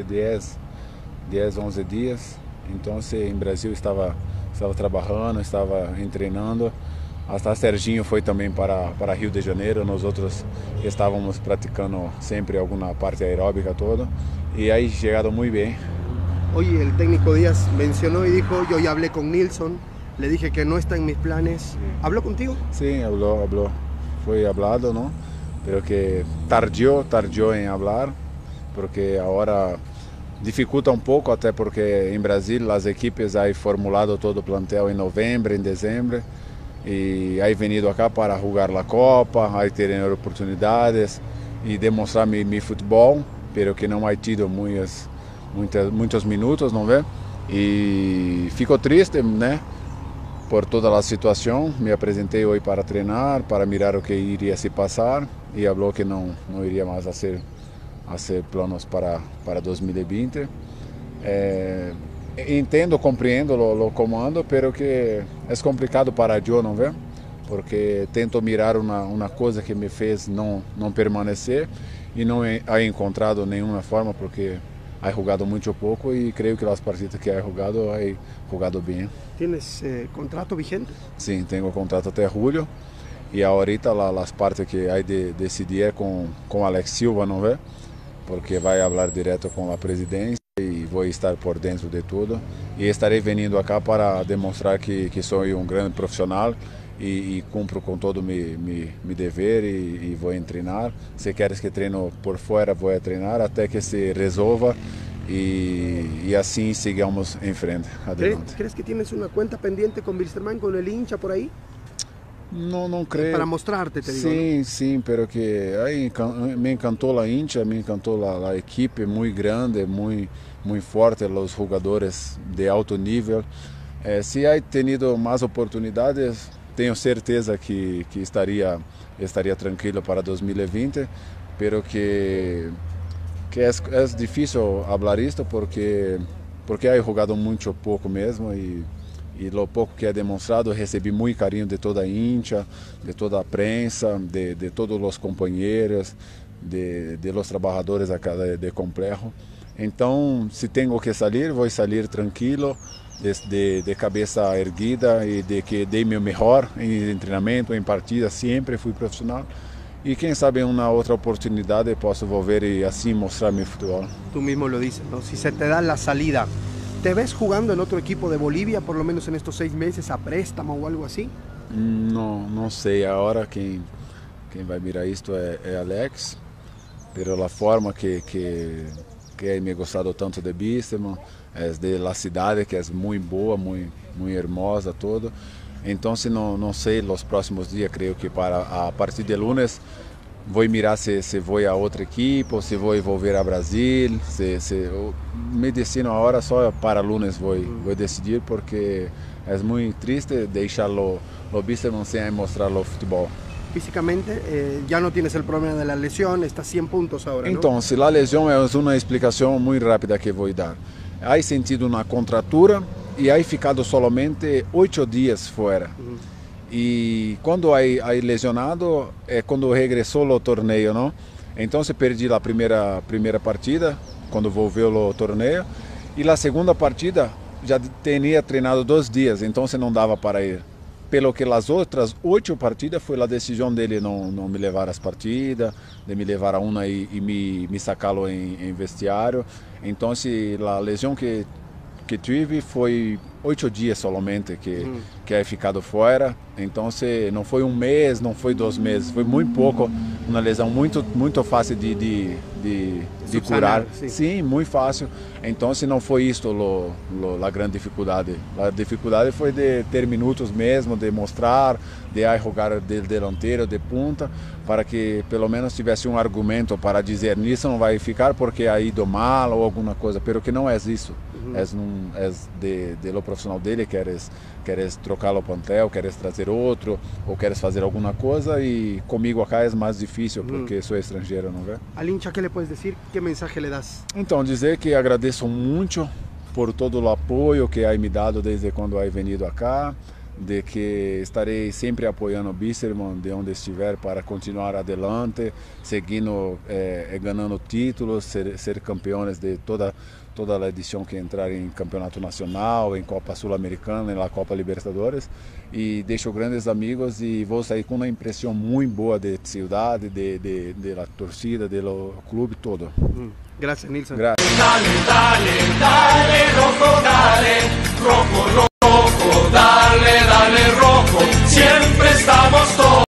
hace 10, 10, 11 dias. Então, em Brasil estava estava trabalhando, estava treinando. Hasta Serginho foi também para, para Rio de Janeiro, nós outros estávamos praticando sempre alguma parte aeróbica toda e aí chegaram muito bem. Oye, el técnico Díaz mencionó y dijo, yo ya hablé con Nilsson, le dije que no está en mis planes. ¿Habló contigo? Sí, habló, habló. Fue hablado, ¿no? Pero que tardó, tardó en hablar, porque ahora dificulta um pouco, até porque em Brasil as equipes aí formulado todo o plantel em novembro, em dezembro, e aí venido acá para jogar a Copa, aí terem oportunidades e demonstrar meu futebol, pero que não há tido muitas, muitas, muitos minutos, não vê? E fico triste, né? Por toda a situação, me apresentei hoje para treinar, para mirar o que iria se passar e falou que não não iria mais a ser hacer planos para, para 2020. É, entendo, compreendo o, o comando, pero que é complicado para eu, não ver? Porque tento mirar uma, uma coisa que me fez não, não permanecer e não há encontrado nenhuma forma, porque ha jogado muito pouco e creio que as partidas que ha jogado, ha jogado bem. ¿Tienes eh, contrato vigente? Sim, tenho contrato até julho e ahorita lá, as partes que há de decidir é com, com Alex Silva, não vê? Porque vai falar direto com a presidência e vou estar por dentro de tudo. E estarei vindo aqui para demonstrar que, que sou um grande profissional e, e cumpro com todo o meu, meu, meu dever e, e, vou treinar. Se queres que treino por fora, vou treinar até que se resolva e, e assim sigamos em frente. Adelante. ¿Crees que tienes uma conta pendente com Wilstermann, com o hincha por aí? No, no creo. Para mostrarte, te digo. Sí, ¿no? sí, pero que ahí me encantó la hincha, me encantó la, la equipe muy grande, muy, muy fuerte, los jugadores de alto nível. Eh, se há tenido mais oportunidades, tenho certeza que, que estaria, estaria tranquilo para 2020, pero que, que é, é difícil falar isto porque, porque há jogado muito pouco mesmo e e lo pouco que é demonstrado, recebi muito carinho de toda a hincha, de toda a prensa, de, de todos os companheiros, de, de los trabalhadores acá de, de Complexo. Então, se tenho que sair, vou sair tranquilo, de, de, cabeça erguida e de que dei meu melhor em treinamento, em partida, sempre fui profissional. E quem sabe uma outra oportunidade posso volver e assim mostrar meu futebol. Tu mesmo lo dices, ¿no? Si se te dá a salida ¿Te ves jugando en otro equipo de Bolivia, por lo menos en estos seis meses, a préstamo o algo así? Não, não sei. Agora quem, quem vai mirar isto é, é Alex, pela forma que, que, que me gostado tanto de Bisterman, é de la cidade que é muito boa, muito, muito hermosa, todo. Se não, não sei, nos próximos dias, creio que para a partir de lunes vou mirar se, se vou a outra equipe ou se vou volver a Brasil. Se, se, me destino agora só para lunes vou, vou decidir porque é muito triste deixar o, o Bisterman sem mostrar o futebol. Físicamente eh, ya no tienes el problema de la lesión, estás 100 puntos ahora. ¿no? Entonces, la lesión es una explicación muy rápida que voy a dar. Hay sentido una contratura y hay ficado solamente ocho días fuera. Uh -huh. E quando aí, aí lesionado é quando regressou no torneio, não? Então se perdi a primeira primeira partida quando volveu o torneio e a segunda partida já tinha treinado dois dias, então se não dava para ir. Pelo que as outras oito partidas foi a decisão dele não, não me levar as partidas, de me levar a uma e, e me, me sacá-lo em, em vestiário. Então se a lesão que que tive foi oito dias somente que hum. Que é ficado fora. Então se não foi um mês, não foi dois meses, foi muito pouco, uma lesão muito muito fácil de de, de, de curar. Sim. sim. muito fácil. Então se não foi isto lo, lo, a grande dificuldade. A dificuldade foi de ter minutos mesmo, de mostrar, de jogar de delanteiro, de punta, para que pelo menos tivesse um argumento para dizer nisso não vai ficar porque aí do mal ou alguma coisa, pero que não é isso. Uhum. És, num, és de, de lo profissional dele, queres, queres trocar o plantel, queres trazer outro, ou queres fazer alguma coisa, e comigo acá é mais difícil porque uhum. sou estrangeiro, não é? Al hincha, que le puedes dizer? Que mensagem lhe das? Então, dizer que agradeço muito por todo o apoio que aí me dado desde quando aí venido acá, de que estarei sempre apoiando o Bisserman de onde estiver para continuar adelante, seguindo, eh, eh, ganhando títulos, ser, ser campeões de toda toda a edição que entrar em campeonato nacional, em Copa Sul-Americana, na Copa Libertadores e deixo grandes amigos e vou sair com uma impressão muito boa de cidade, de, de, de torcida, do clube todo. Hum. Graças, Nilson. Graças.